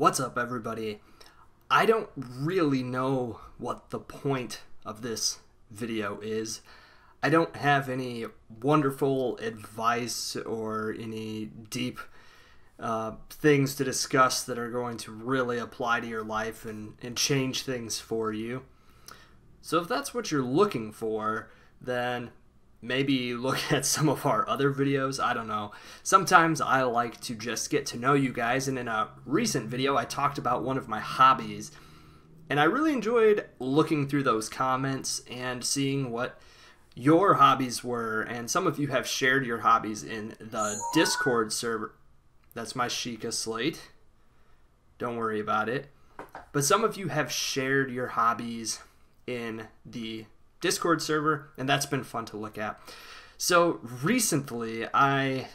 What's up, everybody? I don't really know what the point of this video is. I don't have any wonderful advice or any deep uh, things to discuss that are going to really apply to your life and, and change things for you. So, if that's what you're looking for, then maybe look at some of our other videos. I don't know. Sometimes I like to just get to know you guys, and in a recent video, I talked about one of my hobbies. And I really enjoyed looking through those comments and seeing what your hobbies were. And some of you have shared your hobbies in the Discord server. That's my Sheikah slate. Don't worry about it. But some of you have shared your hobbies in the Discord server, and that's been fun to look at. So recently, I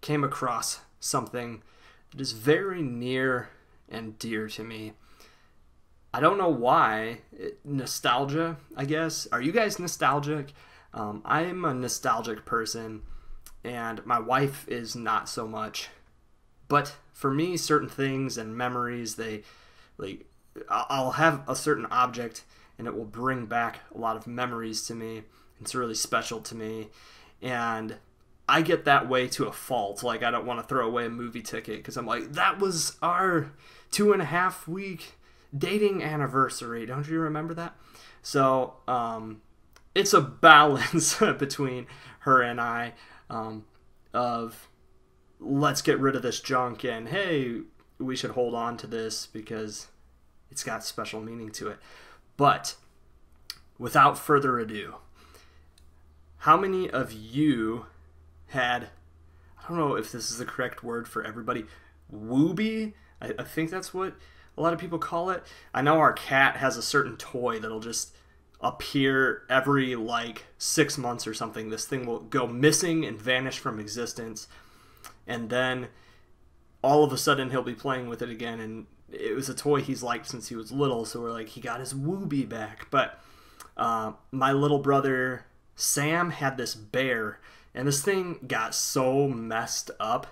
came across something that is very near and dear to me. I don't know why. nostalgia, I guess. Are you guys nostalgic? Um, I'm a nostalgic person, and my wife is not so much. But for me, certain things and memories, they like I'll have a certain object and it will bring back a lot of memories to me. It's really special to me. And I get that way to a fault. Like, I don't want to throw away a movie ticket because I'm like, that was our two and a half week dating anniversary. Don't you remember that? So, um, it's a balance between her and I um, of let's get rid of this junk and hey, we should hold on to this because it's got special meaning to it. But without further ado, how many of you had, I don't know if this is the correct word for everybody, Woobie? I, I think that's what a lot of people call it. I know our cat has a certain toy that'll just appear every like six months or something. This thing will go missing and vanish from existence. And then all of a sudden he'll be playing with it again and it was a toy he's liked since he was little, so we're like, he got his Woobie back. But uh, my little brother Sam had this bear, and this thing got so messed up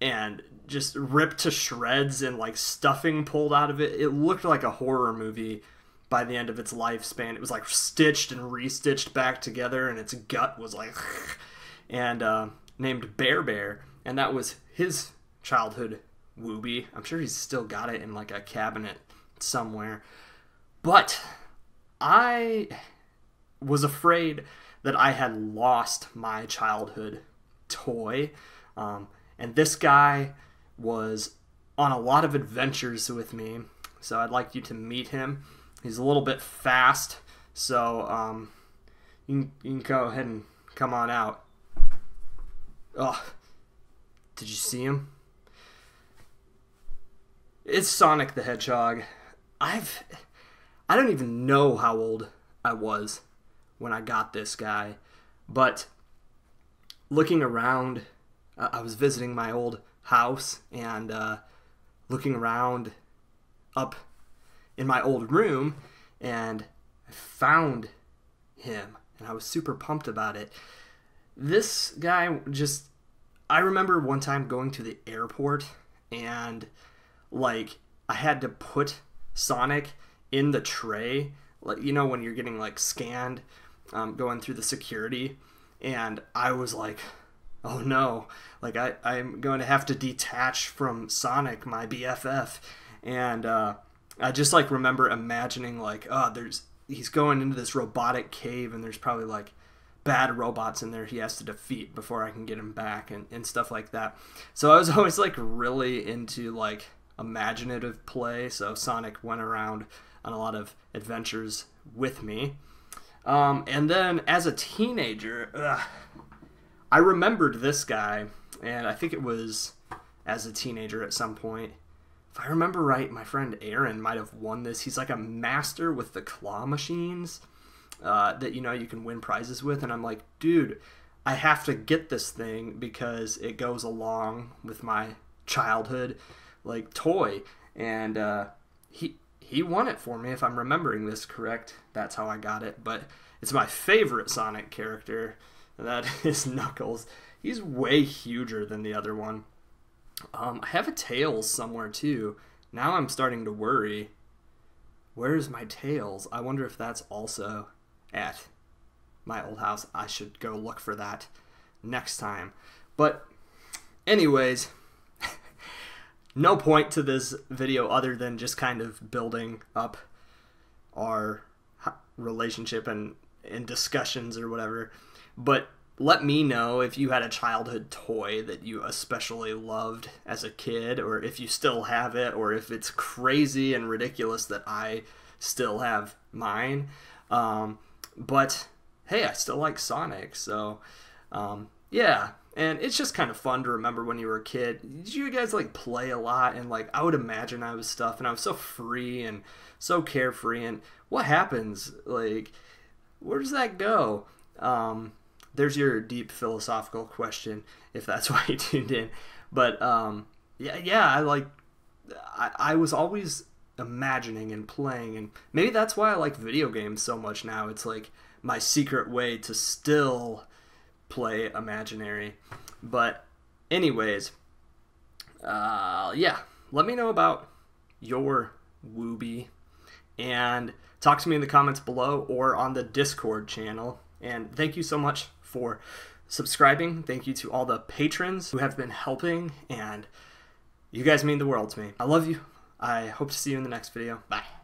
and just ripped to shreds and like stuffing pulled out of it. It looked like a horror movie by the end of its lifespan. It was like stitched and restitched back together, and its gut was like, and uh, named Bear Bear, and that was his childhood Woobie. I'm sure he's still got it in like a cabinet somewhere. But I was afraid that I had lost my childhood toy. Um, and this guy was on a lot of adventures with me. So I'd like you to meet him. He's a little bit fast. So um, you, can, you can go ahead and come on out. Oh, did you see him? It's Sonic the Hedgehog. I've I don't even know how old I was when I got this guy, but looking around, I was visiting my old house and uh, looking around up in my old room, and I found him, and I was super pumped about it. This guy just, I remember one time going to the airport and like I had to put Sonic in the tray, like you know when you're getting like scanned, um, going through the security, and I was like, oh no, like I I'm going to have to detach from Sonic, my BFF, and uh, I just like remember imagining like, oh, there's he's going into this robotic cave, and there's probably like bad robots in there he has to defeat before I can get him back and, and stuff like that. So I was always like really into like imaginative play. So Sonic went around on a lot of adventures with me. Um, and then as a teenager, ugh, I remembered this guy, and I think it was as a teenager at some point. If I remember right, my friend Aaron might have won this. He's like a master with the claw machines uh, that you know you can win prizes with, and I'm like, dude, I have to get this thing because it goes along with my childhood like toy, and uh, he he won it for me if I'm remembering this correct. That's how I got it. But it's my favorite Sonic character. That is Knuckles. He's way huger than the other one. Um, I have a Tails somewhere too. Now I'm starting to worry. Where's my Tails? I wonder if that's also at my old house. I should go look for that next time. But, anyways, no point to this video other than just kind of building up our relationship and, and discussions or whatever. But let me know if you had a childhood toy that you especially loved as a kid, or if you still have it, or if it's crazy and ridiculous that I still have mine. Um, but hey, I still like Sonic, so um, yeah. And it's just kind of fun to remember when you were a kid. Did you guys like play a lot? And like, I would imagine I was stuff, and I was so free and so carefree. And what happens? Like, where does that go? Um, there's your deep philosophical question, if that's why you tuned in. But um, yeah, yeah, I like. I, I was always imagining and playing, and maybe that's why I like video games so much now. It's like my secret way to still play imaginary. But, anyways, uh, yeah, let me know about your Woobie and talk to me in the comments below or on the Discord channel. And thank you so much for subscribing. Thank you to all the patrons who have been helping, and you guys mean the world to me. I love you. I hope to see you in the next video. Bye.